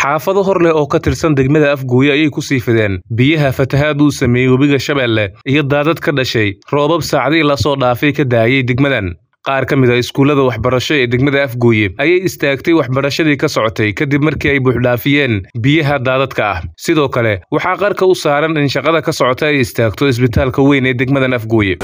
xaafado hor leh oo ka tirsan degmada afgooye ayay ku sii fideen. Biyaha fatahaad uu sameeyey webiga shabeelle iyo daadad ka dhashay. Roobab saacdii la soo dhaafay ka daayey degmadan qaar ka mid a iskuullada waxbarasho ee degmada afgooye ayay istaagtay waxbarashadii ka socotay kadib markii ay buuxdhaafiyeen biyaha daadadka ah. Sidoo kale waxaa qarka u saaran in shaqada ka socota ay istaagto isbitaalka weyn ee degmadan afgooye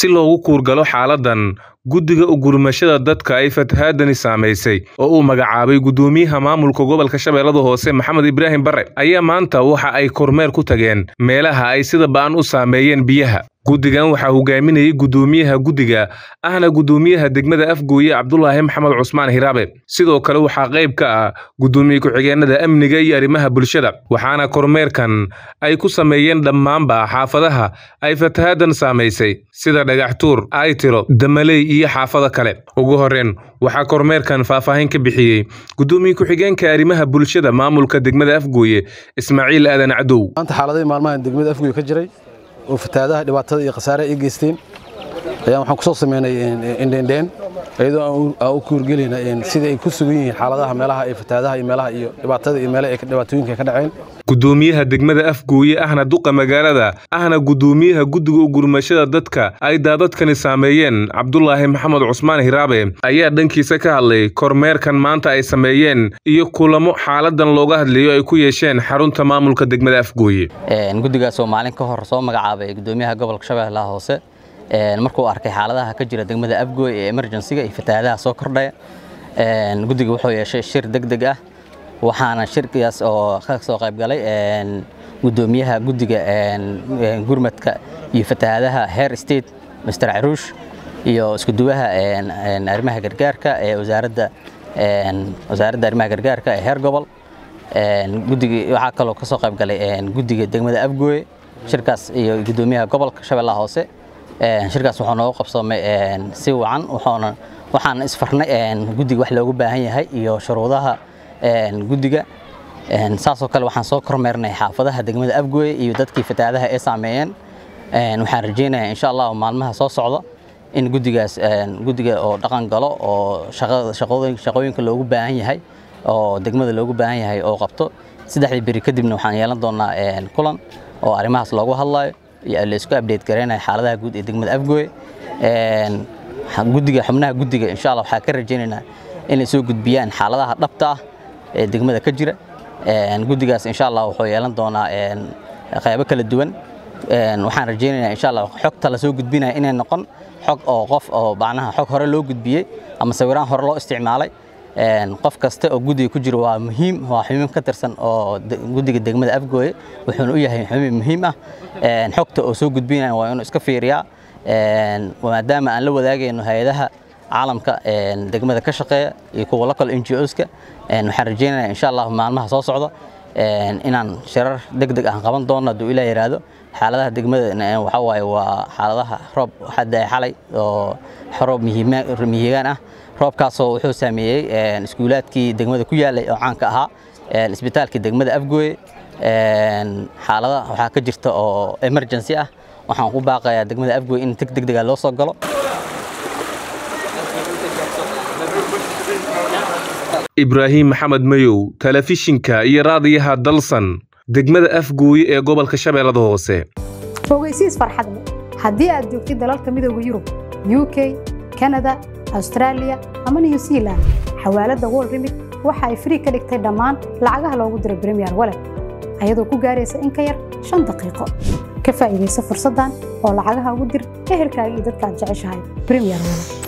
si loogu kuurgalo xaaladan guddiga ugurmashada dadka ay fatahaadani saamaysay oo uu magacaabay guddoomiyaha maamulka gobolka shabeellada hoose maxamed ibraahim bare ayaa maanta waxa ay kormeer ku tageen meelaha ay sida ba'an u saameeyeen biyaha guddigan waxaa hogaaminayay guddoomiyaha guddiga ahna guddoomiyaha degmada afgooye cabdulaahi maxamed cusmaan hiraabe. Sidoo kale waxaa qayb ka ah guddoomiye ku-xigeenada amniga iyo arrimaha bulshada waxaana kormeerkan ay ku sameeyeen dhammaanba xaafadaha ay fatahaadan saamaysay. Sida dhagaxtuur aytiro damaley iyo xaafado kale. Ugu horreyn waxaa kormeerkan faahfaahin ka bixiyey guddoomiye ku-xigeenka arrimaha bulshada maamulka degmada afgooye ismaaciil aadan cadow. Maanta xaaladihii maalmahan degmada afgooye ka jiray oo fatahaadaha dhibaatada iyo khasaaraha ay geysteen. Ayaan waxaan ku sameynay indhendheen iyadoo aan u kuurgelayna sidai ay ku sugan yihiin xaaladaha meelaha ay fatahaadaha iyo meelaha iyo dhibaatada iyo meelaha ay dhibaatooyinka ka dhaceen. Guddoomiyaha degmada afgooye ahna duqa magaalada ahna guddoomiyaha guddiga ugurmashada dadka ay daadadkani saameeyeen. Cabdulaahi maxamed cusmaan hiraabe ayaa dhankiisa ka hadlay kormeerkan maanta ay sameeyeen iyo kulamo xaaladan looga hadlayo ay ku yeesheen xarunta maamulka degmada afgooye. Guddigaas oo maalin ka hor soo magacaabay guddoomiyaha gobolka shabeellaha hoose markuu arkay xaaladaha ka jira degmada afgooy ee emergensiga iyo fatahaadaha soo kordhaya. Guddiga wuxuu yeeshay shir deg deg ah waxaana shirkaas oo ka soo qayb galay guddoomiyaha guddiga gurmadka iyo fatahaadaha heer state mr caruush iyo iskuduwaha arrimaha gargaarka ee wasaaradda wasaaradda arrimaha gargaarka ee heer gobol guddiga waxaa kaloo ka soo qayb galay guddiga degmada afgooye shirkaas iyo guddoomiyaha gobolka shabeellaha hoose shirkaas wuxuu noogu qabsoomay si wacan. Wuxuuna waxaan isfarnay guddiga wax loogu baahan yahay iyo shuruudaha guddiga. Saasoo kale waxaan soo kormeernay xaafadaha degmada afgooye iyo dadkii fatahaadaha ee saameeyeen. Waxaan rajaynayaa insha allah maalmaha soo socda in guddigaas guddiga oo dhaqan galo oo shaqooyinka loogu baahan yahay oo degmada loogu baahan yahay oo qabto. Saddexdii beri kadibna waxaan yeelan doonaa kulan oo arrimahaas loogu hadlayo iyo la isku update gareynayo xaaladaha guud ee degmada afgooye guddiga xubnaha guddiga insha allah waxaa ka rajaynaynaa inay soo gudbiyaan xaaladaha dhabta ah ee degmada ka jira. Guddigaas insha allah wuxuu yeelan doonaa qaybo kala duwan. Waxaan rajaynaynaa insha allah xogta la soo gudbinaya inay noqon. Xog oo qof oo macnaha xog hore loo gudbiyey ama sawiraan hore loo isticmaalay qof kasta oo guddiga ku jira waa muhiim waa xubin ka tirsan oo guddiga degmada afgooye. Wuxuuna u yahay xubin muhiim ah. Xogta oo soo gudbinaya waa inuu iska fiiriyaa. Maadaama aan la wadaagayno hay'adaha caalamka degmada ka shaqeeya iyo kuwa local n g oska waxaan rajeynaya insha allah maalmaha soo socda inaan shirar deg deg ah qaban doono hadduu ilaa yidhaahdo xaaladaha degmada waxa waaye waa xaaladaha roob waxaa daay xalay oo roob mihigaan ah. Roobkaasoo wuxuu saameeyey iskuulaadkii degmada ku yaalay oo caanka ahaa isbitaalkii degmada afgooye xaalada waxaa ka jirta oo emergency ah. Waxaan ku baaqayaa degmada afgooye in deg degdega loo soo galo ibraahim maxamed mayow telefishinka iyo raadiyaha dalsan degmada afgooye ee gobolka shabeellada hoose. Fogeysiis farxadle haddii aad joogtid dalalka midooda yurub u k kanada austraaliya ama new zealand xawaaladda wol remit waxa ay frii ka dhigtay dhammaan lacagaha loogu diro bremiyer walet ayadoo ku gaaraysa in ka yar shan daqiiqo. Ka faa'iidaysa fursaddan oo lacagaha ugu dir ehelkaaga iyo dadka jeceshahay bremiyer walet